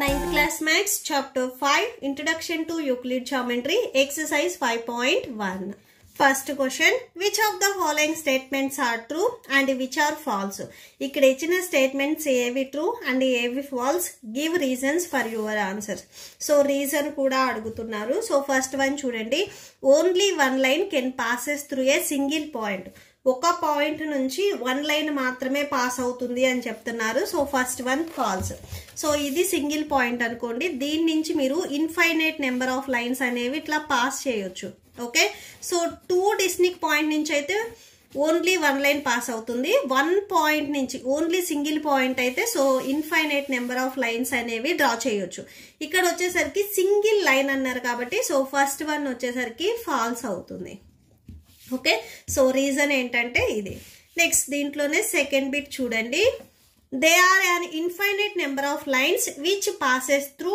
Ninth class maths chapter five introduction to Euclid geometry exercise five point one first question which of the following statements are true and which are false ఇక్కడ ఇచ్చిన statements ఏవి true and ఏవి false give reasons for your answer so reason కూడా అడుగుతున్నారు. So first one చూడండి. Only one line can passes through a single point ఒక point నుంచి one line మాత్రమే పాస్ అవుతుంది అని చెప్తున్నారు. So first one false. So ఇది సింగిల్ పాయింట్ అనుకోండి. దీని నుంచి మీరు ఇన్ఫైనైట్ నెంబర్ ఆఫ్ లైన్స్ అనేవి ఇట్లా పాస్ చేయొచ్చు. Okay? So two distinct point నుంచి అయితే ఓన్లీ వన్ లైన్ పాస్ అవుతుంది. వన్ పాయింట్ నుంచి ఓన్లీ సింగిల్ పాయింట్ అయితే so infinite number of lines అనేవి డ్రా చేయొచ్చు. ఇక్కడ వచ్చేసరికి సింగిల్ లైన్ అన్నారు కాబట్టి సో ఫస్ట్ వన్ వచ్చేసరికి ఫాల్స్ అవుతుంది. ఓకే? సో రీజన్ ఏంటంటే ఇది. నెక్స్ట్ దీంట్లోనే సెకండ్ బిట్ చూడండి. They are an infinite number of lines which passes through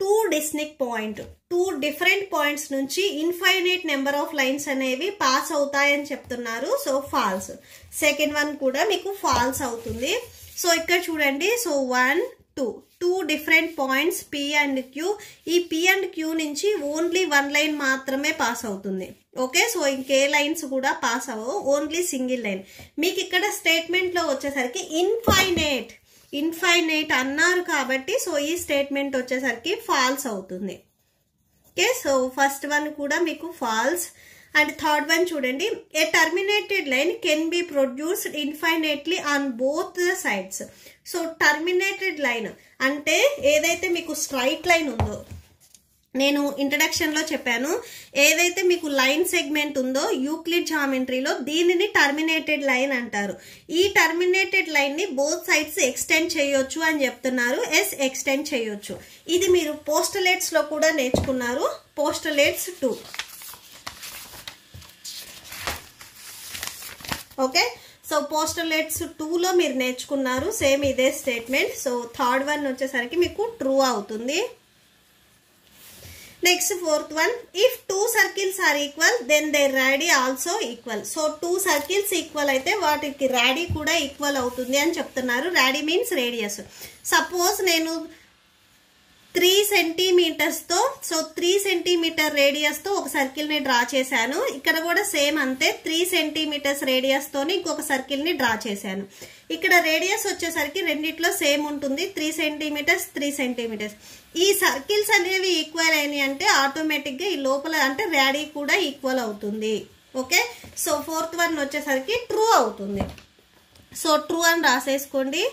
two distinct point two different points నుంచి ఇన్ఫైనైట్ నెంబర్ ఆఫ్ లైన్స్ అనేవి పాస్ అవుతాయని చెప్తున్నారు. సో ఫాల్స్ సెకండ్ వన్ కూడా మీకు ఫాల్స్ అవుతుంది. సో ఇక్కడ చూడండి. So one two two different points P and Q ఈ పి అండ్ క్యూ నుంచి ఓన్లీ వన్ లైన్ మాత్రమే పాస్ అవుతుంది. ఓకే సో ఇంకే లైన్స్ కూడా పాస్ అవ్వవు. ఓన్లీ సింగిల్ లైన్ మీకు ఇక్కడ స్టేట్మెంట్లో వచ్చేసరికి ఇన్ఫైనేట్ ఇన్ఫైనైట్ అన్నారు కాబట్టి సో ఈ స్టేట్మెంట్ వచ్చేసరికి ఫాల్స్ అవుతుంది. ఓకే సో ఫస్ట్ వన్ కూడా మీకు ఫాల్స్ అండ్ థర్డ్ వన్ చూడండి. A terminated line can be produced infinitely on both the sides so terminated line అంటే ఏదైతే మీకు స్ట్రైట్ లైన్ ఉందో నేను ఇంట్రడక్షన్లో చెప్పాను ఏదైతే మీకు లైన్ సెగ్మెంట్ ఉందో యూక్లిడ్ జామెట్రీలో దీనిని టర్మినేటెడ్ లైన్ అంటారు. ఈ టర్మినేటెడ్ లైన్ని బోత్ సైడ్స్ ఎక్స్టెండ్ చేయొచ్చు అని చెప్తున్నారు ఎస్ ఎక్స్టెండ్ చేయొచ్చు. ఇది మీరు పోస్టలేట్స్లో కూడా నేర్చుకున్నారు postulates two okay? So postulates టూలో మీరు నేర్చుకున్నారు. సేమ్ ఇదే స్టేట్మెంట్. సో థర్డ్ వన్ వచ్చేసరికి మీకు ట్రూ అవుతుంది. Next fourth one if two circles are equal then they radii also equal so two circles equal అయితే వాటికి ర్యాడీ కూడా ఈక్వల్ అవుతుంది అని చెప్తున్నారు. ర్యాడీ మీన్స్ రేడియస్ సపోజ్ నేను త్రీ సెంటీమీటర్స్తో సో త్రీ సెంటీమీటర్ రేడియస్తో ఒక సర్కిల్ని డ్రా చేశాను. ఇక్కడ కూడా సేమ్ అంతే త్రీ సెంటీమీటర్స్ రేడియస్తోని ఇంకొక సర్కిల్ని డ్రా చేశాను. ఇక్కడ రేడియస్ వచ్చేసరికి రెండిట్లో సేమ్ ఉంటుంది త్రీ సెంటీమీటర్స్ త్రీ సెంటీమీటర్స్. ఈ సర్కిల్స్ అనేవి ఈక్వల్ అయినాయి అంటే ఆటోమేటిక్గా ఈ లోపల అంటే ర్యాడీ కూడా ఈక్వల్ అవుతుంది. ఓకే సో ఫోర్త్ వన్ వచ్చేసరికి ట్రూ అవుతుంది. సో ట్రూ అని రాసేసుకోండి.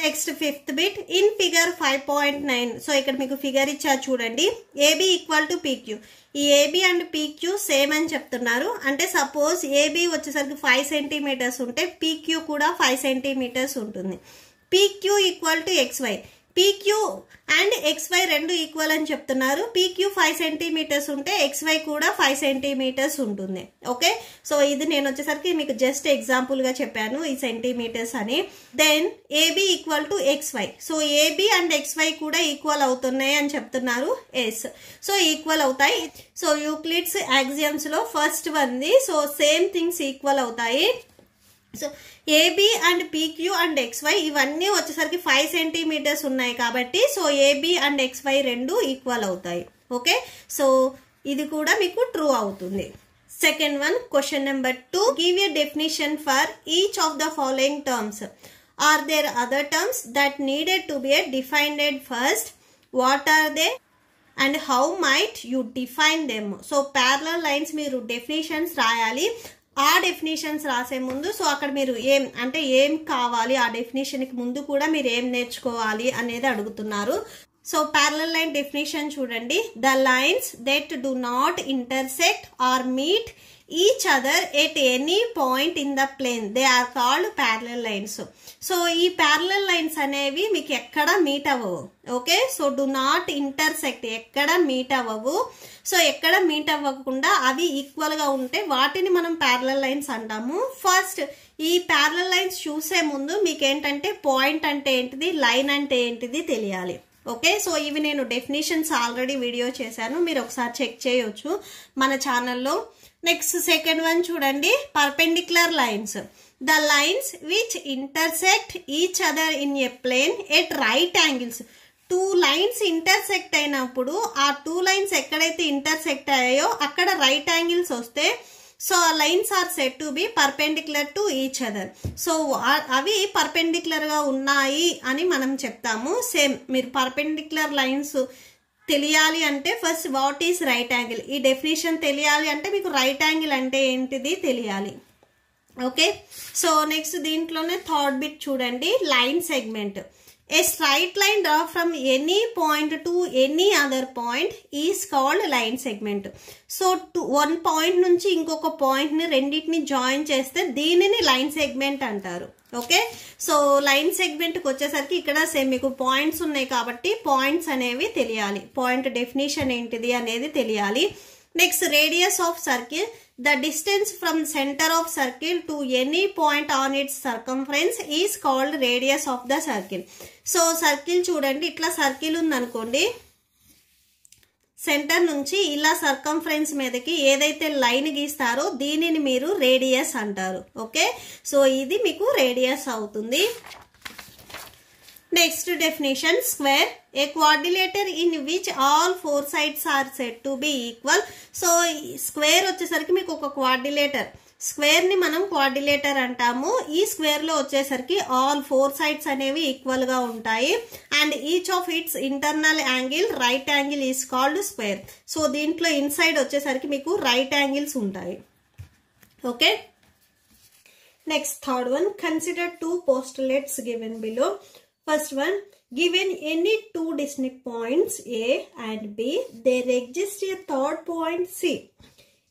Next fifth bit in figure five point nine so ఇక్కడ మీకు ఫిగర్ ఇచ్చా చూడండి. ఏబి ఈక్వల్ టు పీక్యూ ఈ ఏబి అండ్ పీక్యూ సేమ్ అని చెప్తున్నారు. అంటే సపోజ్ ఏబి వచ్చేసరికి ఫైవ్ సెంటీమీటర్స్ ఉంటే పీక్యూ కూడా ఫైవ్ సెంటీమీటర్స్ ఉంటుంది. PQ equal to XY PQ and XY రెండు ఈక్వల్ అని చెప్తున్నారు. పీక్యూ ఫైవ్ సెంటీమీటర్స్ ఉంటే ఎక్స్వై కూడా ఫైవ్ సెంటీమీటర్స్ ఉంటుంది. ఓకే సో ఇది నేను వచ్చేసరికి మీకు జస్ట్ ఎగ్జాంపుల్గా చెప్పాను ఈ సెంటీమీటర్స్ అని. Then AB equal to XY so AB and XY కూడా ఈక్వల్ అవుతున్నాయి అని చెప్తున్నారు. ఎస్ సో ఈక్వల్ అవుతాయి. సో యూక్లిడ్స్ యాక్సియమ్స్లో ఫస్ట్ వన్ది సో సేమ్ థింగ్స్ ఈక్వల్ అవుతాయి. So AB and PQ and XY ఇవన్నీ వచ్చేసరికి ఫైవ్ సెంటీమీటర్స్ ఉన్నాయి కాబట్టి సో ఏబి అండ్ ఎక్స్వై రెండు ఈక్వల్ అవుతాయి. ఓకే సో ఇది కూడా మీకు ట్రూ అవుతుంది. Second one question number two give a definition for each of the following terms are there other terms that needed to be defined first what are they and how might you define them so parallel lines మీరు definitions రాయాలి. ఆ definitions రాసే ముందు so అక్కడ మీరు ఏం అంటే ఏం కావాలి ఆ డెఫినేషన్కి ముందు కూడా మీరు ఏం నేర్చుకోవాలి అనేది అడుగుతున్నారు. సో ప్యారలల్ లైన్ డెఫినేషన్ చూడండి. The lines that do not intersect or meet each other at any point in the plane they are called parallel lines so ఈ ప్యారలల్ లైన్స్ అనేవి మీకు ఎక్కడ మీట్ అవ్వవు. Okay so do not intersect ఎక్కడ meet అవ్వవు. So ఎక్కడ meet అవ్వకుండా అవి ఈక్వల్గా ఉంటే వాటిని మనం ప్యారలల్ లైన్స్ అంటాము. ఫస్ట్ ఈ ప్యారలల్ లైన్స్ చూసే ముందు మీకు ఏంటంటే పాయింట్ అంటే ఏంటిది? లైన్ అంటే ఏంటిది తెలియాలి. ఓకే సో ఇవి నేను డెఫినేషన్స్ ఆల్రెడీ వీడియో చేశాను. మీరు ఒకసారి చెక్ చేయొచ్చు. మన ఛానల్లో నెక్స్ట్ సెకండ్ వన్ చూడండి. Perpendicular lines the lines which intersect each other in a plane at right angles two lines intersect అయినప్పుడు ఆ టూ లైన్స్ ఎక్కడైతే ఇంటర్సెక్ట్ అయ్యాయో అక్కడ రైట్ యాంగిల్స్ వస్తే సో ఆ lines are said to be perpendicular to each other so అవి పర్పెండిక్యులర్గా ఉన్నాయి అని మనం చెప్తాము. సేమ్ మీరు పర్పెండిక్యులర్ లైన్స్ తెలియాలి అంటే first what is right angle ఈ డెఫినేషన్ తెలియాలి అంటే మీకు రైట్ యాంగిల్ అంటే ఏంటిది తెలియాలి. ఓకే సో నెక్స్ట్ దీంట్లోనే థర్డ్ బిట్ చూడండి. Line segment a straight line draw from any point to any other point is called line segment so to one point నుంచి ఇంకొక పాయింట్ని రెండింటిని జాయిన్ చేస్తే దీనిని లైన్ సెగ్మెంట్ అంటారు. ఓకే? సో లైన్ సెగ్మెంట్కి వచ్చేసరికి ఇక్కడ సేమ్ మీకు పాయింట్స్ ఉన్నాయి కాబట్టి పాయింట్స్ అనేవి తెలియాలి. పాయింట్ డెఫినేషన్ ఏంటిది అనేది తెలియాలి. Next radius of circle. The distance from centre of circle to any point on its circumference is called radius of the circle. So circle చూడండి. ఇట్లా సర్కిల్ ఉందనుకోండి. సెంటర్ నుంచి ఇలా సర్కంఫరెన్స్ మీదకి ఏదైతే లైన్ గీస్తారో దీనిని మీరు రేడియస్ అంటారు. ఓకే? సో ఇది మీకు రేడియస్ అవుతుంది. Next definition square. A quadrilateral in which all four sides are said to be equal? So square వచ్చేసరికి మీకు ఒక క్వార్డిలేటర్ స్క్వేర్ని మనం క్వాడ్రిలేటర్ అంటాము. ఈ స్క్వేర్లో వచ్చేసరికి ఆల్ ఫోర్ సైడ్స్ అనేవి ఈక్వల్గా ఉంటాయి. And each of its internal angle right angle is called square. So దీంట్లో ఇన్సైడ్ వచ్చేసరికి మీకు రైట్ యాంగిల్స్ ఉంటాయి. Okay? Next third one consider two postulates given below. First one given any two distinct points A and B, there exists a third point C,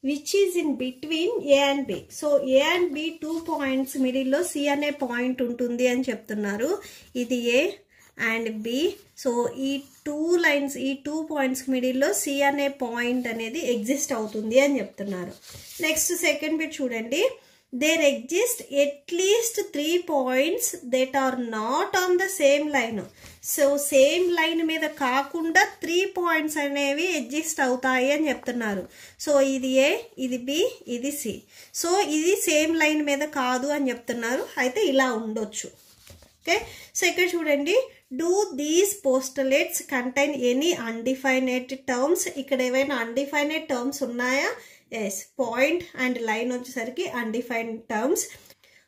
which is in between A and B so A and B two points మిడిల్లో C అనే point ఉంటుంది అని చెప్తున్నారు. ఇది A and B so ఈ two lines ఈ two points మిడిల్లో C అనే పాయింట్ అనేది ఎగ్జిస్ట్ అవుతుంది అని చెప్తున్నారు. నెక్స్ట్ సెకండ్ బిట్ చూడండి. There exist at least three points that are not on the same line so same line మీద కాకుండా త్రీ పాయింట్స్ అనేవి ఎగ్జిస్ట్ అవుతాయి అని చెప్తున్నారు. సో ఇది ఏ ఇది బి ఇది సి సో ఇది సేమ్ లైన్ మీద కాదు అని చెప్తున్నారు. అయితే ఇలా ఉండొచ్చు. ఓకే సో ఇక్కడ చూడండి. Do these postulates contain any undefined terms ఇక్కడ ఏవైనా అన్డిఫైనెడ్ టర్మ్స్ ఉన్నాయా? ఎస్ పాయింట్ అండ్ లైన్ వచ్చేసరికి undefined terms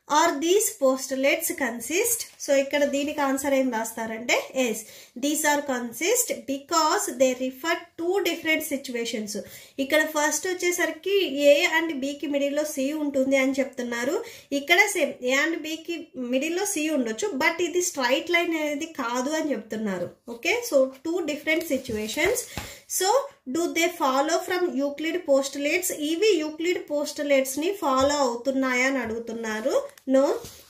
are these postulates consist so ఇక్కడ దీనికి ఆన్సర్ ఏం రాస్తారంటే yes these are consist because they refer to different situations ఇక్కడ first వచ్చేసరికి A and బికి మిడిల్లో సి ఉంటుంది అని చెప్తున్నారు. ఇక్కడ సేమ్ ఏ అండ్ బికి మిడిల్లో సి ఉండొచ్చు బట్ ఇది స్ట్రైట్ లైన్ అనేది కాదు అని చెప్తున్నారు. Okay so two different situations so do they follow from Euclid postulates ఇవి యూక్లిడ్ పోస్టులేట్స్ని ఫాలో అవుతున్నాయా అని అడుగుతున్నారు. నో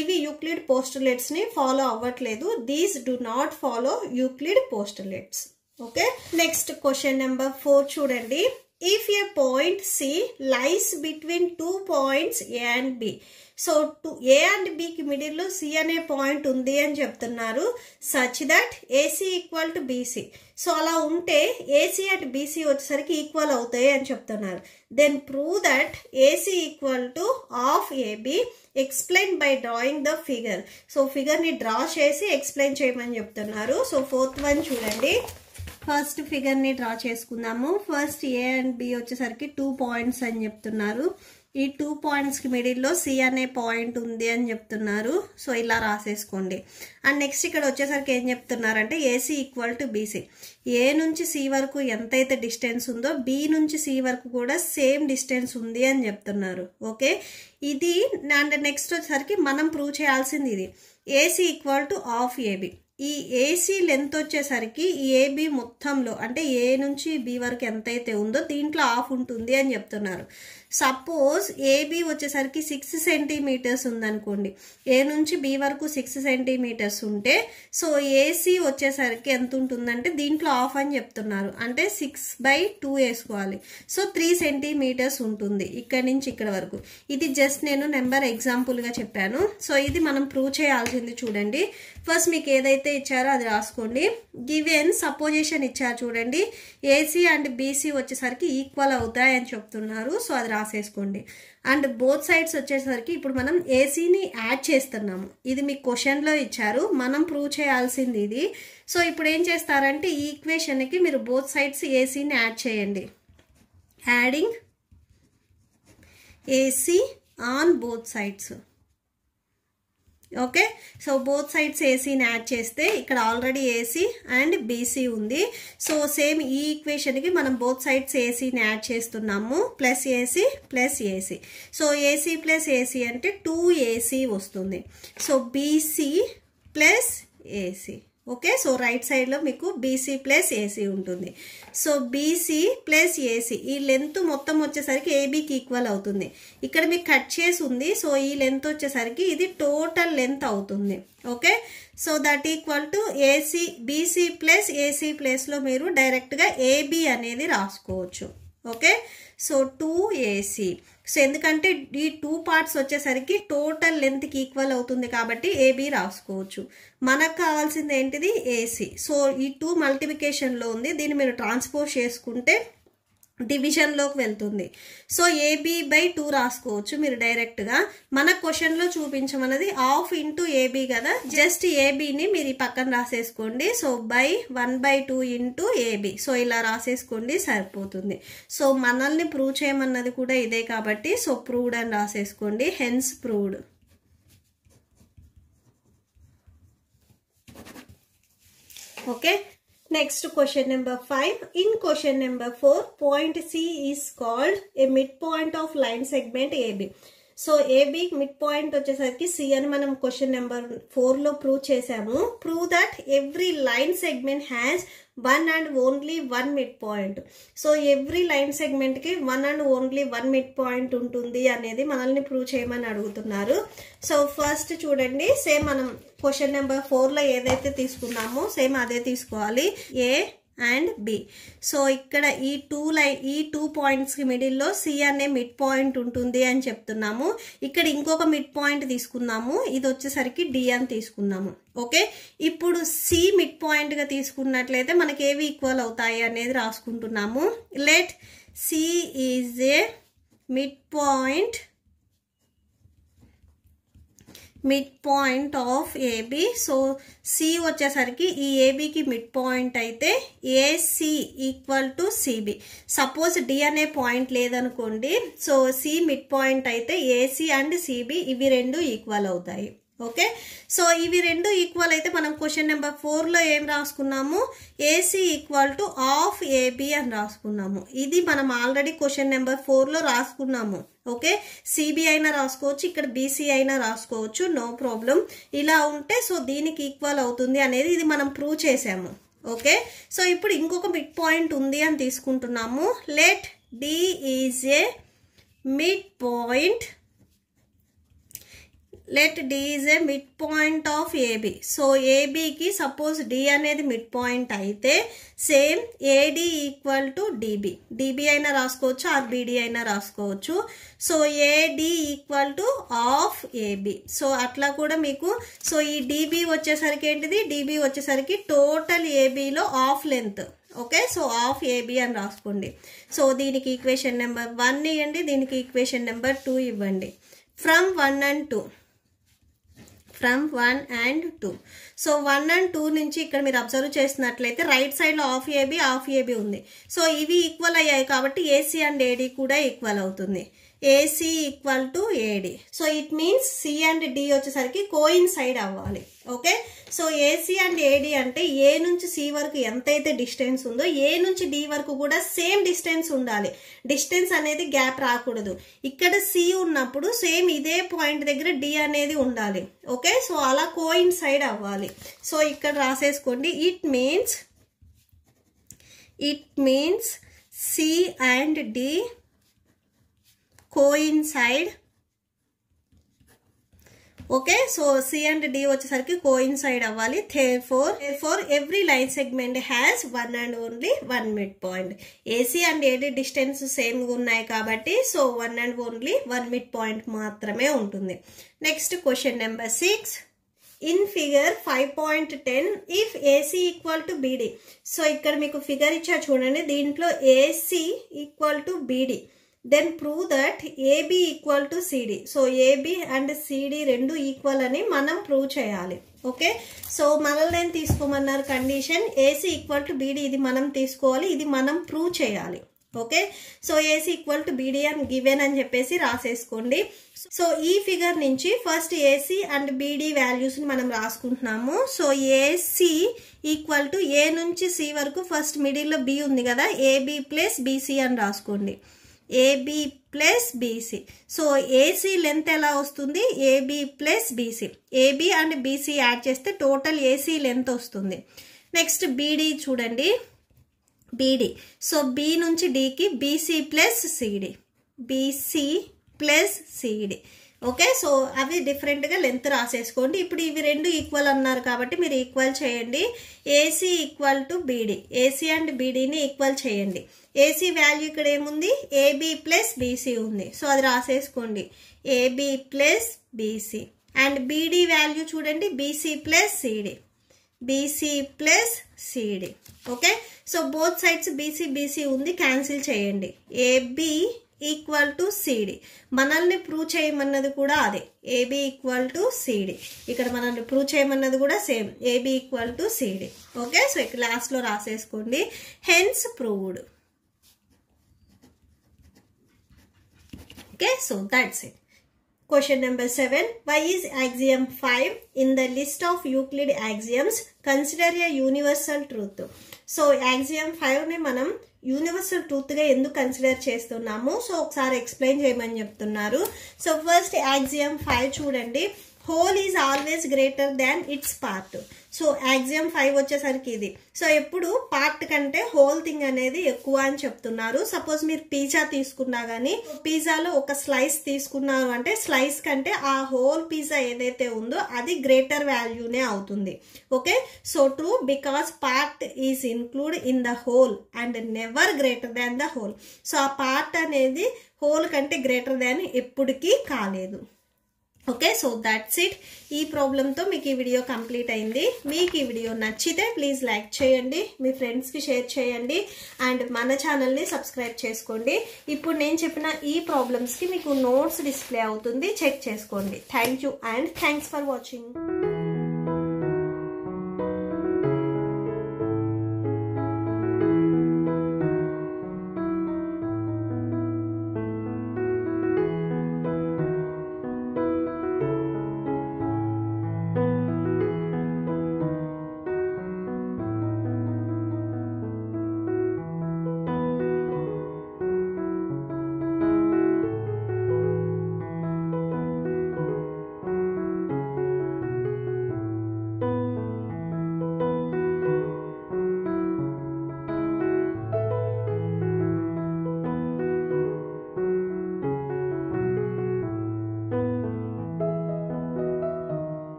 ఇవి యూక్లిడ్ పోస్టులేట్స్ని ఫాలో అవ్వట్లేదు. These do not follow Euclid postulates okay next question number four చూడండి. If a point C lies between two points A and B so to A and బికి మిడిల్లో C అనే point ఉంది అని చెప్తున్నారు. Such that AC equal to BC so అలా ఉంటే AC and BC వచ్చేసరికి equal అవుతాయి అని చెప్తున్నారు. Then prove that AC equal to of AB explain by drawing the figure so ఫిగర్ని draw చేసి ఎక్స్ప్లెయిన్ చేయమని చెప్తున్నారు. సో ఫోర్త్ వన్ చూడండి. ఫస్ట్ ఫిగర్ని డ్రా చేసుకుందాము. ఫస్ట్ ఏ అండ్ బి వచ్చేసరికి టూ పాయింట్స్ అని చెప్తున్నారు. ఈ టూ పాయింట్స్కి మిడిల్లో సి అనే పాయింట్ ఉంది అని చెప్తున్నారు. సో ఇలా రాసేసుకోండి. అండ్ నెక్స్ట్ ఇక్కడ వచ్చేసరికి ఏం చెప్తున్నారంటే AC equal to BC A నుంచి సి వరకు ఎంతైతే డిస్టెన్స్ ఉందో బి నుంచి సి వరకు కూడా సేమ్ డిస్టెన్స్ ఉంది అని చెప్తున్నారు. ఓకే ఇది అండ్ నెక్స్ట్ వచ్చేసరికి మనం ప్రూవ్ చేయాల్సింది ఇది. AC equal to of AB ఈ ఏసీ లెంత్ వచ్చేసరికి ఈ ఏబి మొత్తంలో అంటే ఏ నుంచి బి వరకు ఎంతైతే ఉందో దీంట్లో ఆఫ్ ఉంటుంది అని చెప్తున్నారు. సపోజ్ ఏబి వచ్చేసరికి సిక్స్ సెంటీమీటర్స్ ఉందనుకోండి. ఏ నుంచి బి వరకు సిక్స్ సెంటీమీటర్స్ ఉంటే సో ఏసీ వచ్చేసరికి ఎంత ఉంటుందంటే దీంట్లో ఆఫ్ అని చెప్తున్నారు. అంటే సిక్స్ బై టూ వేసుకోవాలి. సో త్రీ సెంటీమీటర్స్ ఉంటుంది ఇక్కడ నుంచి ఇక్కడ వరకు. ఇది జస్ట్ నేను నెంబర్ ఎగ్జాంపుల్గా చెప్పాను. సో ఇది మనం ప్రూవ్ చేయాల్సింది చూడండి. ఫస్ట్ మీకు ఏదైతే ఇచ్చారో అది రాసుకోండి. గివెన్ సపోజిషన్ ఇచ్చారు చూడండి. ఏసీ అండ్ బీసీ వచ్చేసరికి ఈక్వల్ అవుతాయని చెప్తున్నారు. సో అది రాసేసుకోండి అండ్ బోత్ సైడ్స్ వచ్చేసరికి ఇప్పుడు మనం ఏసీని యాడ్ చేస్తున్నాము. ఇది మీకు క్వశ్చన్లో ఇచ్చారు. మనం ప్రూవ్ చేయాల్సింది ఇది. సో ఇప్పుడు ఏం చేస్తారంటే ఈ ఈక్వేషన్కి మీరు బోత్ సైడ్స్ ఏసీని యాడ్ చేయండి. Adding AC on both sides okay? So both sides ఏసీని add చేస్తే ఇక్కడ ఆల్రెడీ ఏసీ అండ్ బీసీ ఉంది. సో సేమ్ ఈ ఈక్వేషన్కి మనం బోత్ సైడ్స్ ఏసీని యాడ్ చేస్తున్నాము. Plus AC plus AC so AC plus AC అంటే టూ ఏసీ వస్తుంది. So BC plus AC okay? So right సైడ్లో మీకు బీసీ ప్లస్ ఏసీ ఉంటుంది. సో బీసీ ప్లస్ ఏసీ ఈ లెంత్ మొత్తం వచ్చేసరికి ఏబీకి ఈక్వల్ అవుతుంది. ఇక్కడ మీకు కట్ చేసి ఉంది. సో ఈ లెంత్ వచ్చేసరికి ఇది టోటల్ లెంత్ అవుతుంది. Okay? So that equal to AC BC plus AC ప్లస్లో మీరు డైరెక్ట్గా ఏబీ అనేది రాసుకోవచ్చు. Okay? So two AC so ఎందుకంటే ఈ టూ పార్ట్స్ వచ్చేసరికి టోటల్ లెంత్కి ఈక్వల్ అవుతుంది కాబట్టి ఏబీ రాసుకోవచ్చు. మనకు కావాల్సింది ఏంటిది? ఏసీ సో ఈ టూ మల్టిప్లికేషన్లో ఉంది. దీన్ని మీరు ట్రాన్స్పోజ్ చేసుకుంటే డివిజన్లోకి వెళ్తుంది. సో ఏబీ బై టూ రాసుకోవచ్చు మీరు డైరెక్ట్గా. మన క్వశ్చన్లో చూపించమన్నది ఆఫ్ ఇంటూ ఏబీ కదా. జస్ట్ ఏబీని మీరు ఈ పక్కన రాసేసుకోండి. So by one by two into AB so ఇలా రాసేసుకోండి సరిపోతుంది. సో మనల్ని ప్రూవ్ చేయమన్నది కూడా ఇదే కాబట్టి సో ప్రూవ్డ్ అని రాసేసుకోండి. Hence proved. Okay? Next question number five in question number four point C is called a mid point of line segment AB so AB mid point వచ్చేసరికి సి అని మనం question number ఫోర్లో prove చేసాము prove that every line segment has one and only one mid point so every line సెగ్మెంట్కి one and only one mid point ఉంటుంది అనేది మనల్ని prove చేయమని అడుగుతున్నారు. సో ఫస్ట్ చూడండి సేమ్ మనం క్వశ్చన్ నెంబర్ ఫోర్లో ఏదైతే తీసుకున్నామో సేమ్ అదే తీసుకోవాలి. A and B. సో ఇక్కడ ఈ టూ లై ఈ టూ పాయింట్స్కి మిడిల్లో సి అనే మిడ్ పాయింట్ ఉంటుంది అని చెప్తున్నాము. ఇక్కడ ఇంకొక మిడ్ పాయింట్ తీసుకున్నాము. ఇది వచ్చేసరికి డి అని తీసుకున్నాము. ఓకే? ఇప్పుడు సి మిడ్ పాయింట్గా తీసుకున్నట్లయితే మనకి ఏవి ఈక్వల్ అవుతాయి అనేది రాసుకుంటున్నాము. Let C is a mid point mid point of AB so C వచ్చేసరికి ఈ ఏబికి మిడ్ పాయింట్ అయితే AC equal to CB suppose D అనే పాయింట్ లేదనుకోండి సో సి మిడ్ పాయింట్ అయితే ఏసీ అండ్ సిబి ఇవి రెండు ఈక్వల్ అవుతాయి. ఓకే? సో ఇవి రెండు ఈక్వల్ అయితే మనం క్వశ్చన్ నెంబర్ ఫోర్లో ఏం రాసుకున్నాము? AC equal to half AB అని రాసుకున్నాము. ఇది మనం ఆల్రెడీ క్వశ్చన్ నెంబర్ ఫోర్లో రాసుకున్నాము. ఓకే? సిబి అయినా రాసుకోవచ్చు ఇక్కడ బీసీ అయినా రాసుకోవచ్చు నో ప్రాబ్లం ఇలా ఉంటే సో దీనికి ఈక్వల్ అవుతుంది అనేది ఇది మనం ప్రూవ్ చేసాము ఓకే? సో ఇప్పుడు ఇంకొక మిడ్ పాయింట్ ఉంది అని తీసుకుంటున్నాము. Let D is a mid point let D is a mid point of AB so ఏబికి suppose D అనేది మిడ్ పాయింట్ అయితే same AD equal to DB DB అయినా రాసుకోవచ్చు ఆర్ బిడి అయినా రాసుకోవచ్చు. So AD equal to half AB so అట్లా కూడా మీకు so ఈ డిబి వచ్చేసరికి ఏంటిది? డిబి వచ్చేసరికి total ఏబిలో half length okay so half AB అని రాసుకోండి. సో దీనికి ఈక్వేషన్ నెంబర్ వన్ ఇవ్వండి దీనికి ఈక్వేషన్ నెంబర్ టూ ఇవ్వండి. From one and two from one and two so one and two నుంచి ఇక్కడ మీరు అబ్జర్వ్ చేసినట్లయితే రైట్ సైడ్లో ఆఫ్ ఏబి ఆఫ్ ఏబి ఉంది. సో ఇవి ఈక్వల్ అయ్యాయి కాబట్టి ఏసీ అండ్ ఏడీ కూడా ఈక్వల్ అవుతుంది. AC equal to AD so it means C and D వచ్చేసరికి కోయిన్సైడ్ అవ్వాలి. Okay so AC and AD అంటే ఏ నుంచి సి వరకు ఎంతైతే డిస్టెన్స్ ఉందో ఏ నుంచి డి వరకు కూడా సేమ్ డిస్టెన్స్ ఉండాలి. డిస్టెన్స్ అనేది గ్యాప్ రాకూడదు. ఇక్కడ సి ఉన్నప్పుడు సేమ్ ఇదే పాయింట్ దగ్గర డి అనేది ఉండాలి. ఓకే సో అలా కోయిన్సైడ్ అవ్వాలి. సో ఇక్కడ రాసేసుకోండి. It means it means C and D coincide okay so C and D వచ్చేసరికి కోయిన్సైడ్ అవ్వాలి. For for every line segment has one and only one mid point AC and AD distance same ఉన్నాయి కాబట్టి so one and only one mid point మాత్రమే ఉంటుంది. Next question number six in figure five point ten if AC equal to BD so ఇక్కడ మీకు figure ఇచ్చా చూడండి. దీంట్లో AC equal to BD then prove that AB equal to CD so AB and CD రెండు equal అని మనం prove చేయాలి. Okay so మనల్ని నేను తీసుకోమన్నారు? Condition AC equal to BD ఇది మనం తీసుకోవాలి ఇది మనం ప్రూవ్ చేయాలి. Okay so AC equal to BD అని గివెన్ అని చెప్పేసి రాసేసుకోండి. సో ఈ ఫిగర్ నుంచి ఫస్ట్ ఏసీ అండ్ బీడీ వాల్యూస్ని మనం రాసుకుంటున్నాము. So AC equal to A నుంచి సి వరకు ఫస్ట్ మిడిల్లో బి ఉంది కదా? ఏబి ప్లస్ బీసీ అని రాసుకోండి. AB plus BC so AC length ఎలా వస్తుంది? AB plus BC AB and BC add చేస్తే టోటల్ ఏసీ లెంత్ వస్తుంది. నెక్స్ట్ బీడీ చూడండి. బీడీ సో బి నుంచి డికి BC plus CD BC plus CD okay? So అవి డిఫరెంట్గా లెంత్ రాసేసుకోండి. ఇప్పుడు ఇవి రెండు ఈక్వల్ అన్నారు కాబట్టి మీరు ఈక్వల్ చేయండి. AC equal to BD. AC and బీడీని equal చేయండి. ఏసీ వాల్యూ ఇక్కడ ఏముంది? ఏబీ ప్లస్ బీసీ ఉంది. సో అది రాసేసుకోండి. AB plus BC. And BD value చూడండి. BC plus CD. BC plus CD. Okay? So both sides BC BC ఉంది. Cancel చేయండి. AB equal to CD మనల్ని prove చేయమన్నది కూడా అదే. ఏబి ఈక్వల్ టు సిడి ఇక్కడ మనల్ని ప్రూవ్ చేయమన్నది కూడా same AB equal to CD okay so ఇక్కడ లాస్ట్లో రాసేసుకోండి. Hence proved okay so that's it Question number 7. Why is axiom 5 in the list of Euclid axioms? Consider a universal truth. So axiom ఫైవ్ని మనం universal ట్రూత్గా ఎందుకు consider చేస్తున్నాము so ఒకసారి explain చేయమని చెప్తున్నారు. So first axiom five చూడండి. Whole is always greater than its part. So axiom five వచ్చేసరికి ఇది. So ఎప్పుడు పార్ట్ కంటే హోల్ థింగ్ అనేది ఎక్కువ అని చెప్తున్నారు. సపోజ్ మీరు పిజ్జా తీసుకున్నా కానీ పిజ్జాలో ఒక స్లైస్ తీసుకున్నారు అంటే స్లైస్ కంటే ఆ హోల్ పిజ్జా ఏదైతే ఉందో అది గ్రేటర్ వాల్యూనే అవుతుంది. Okay? So true because part is include in the whole and never greater than the whole. So ఆ పార్ట్ అనేది హోల్ కంటే గ్రేటర్ దాన్ ఎప్పటికీ కాలేదు. ఓకే సో దాట్స్ ఇట్ ఈ ప్రాబ్లంతో మీకు ఈ వీడియో కంప్లీట్ అయింది. మీకు ఈ వీడియో నచ్చితే ప్లీజ్ లైక్ చేయండి మీ ఫ్రెండ్స్కి షేర్ చేయండి అండ్ మన ఛానల్ని సబ్స్క్రైబ్ చేసుకోండి. ఇప్పుడు నేను చెప్పిన ఈ ప్రాబ్లమ్స్కి మీకు నోట్స్ డిస్ప్లే అవుతుంది. చెక్ చేసుకోండి. Thank you and thanks for watching